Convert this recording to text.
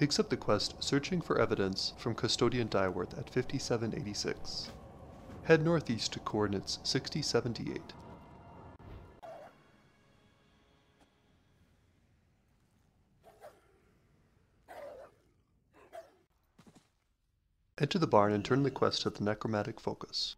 Accept the quest Searching for Evidence from Custodian Dieworth at 5786. Head northeast to coordinates 6078. Enter the barn and turn the quest to the necromantic focus.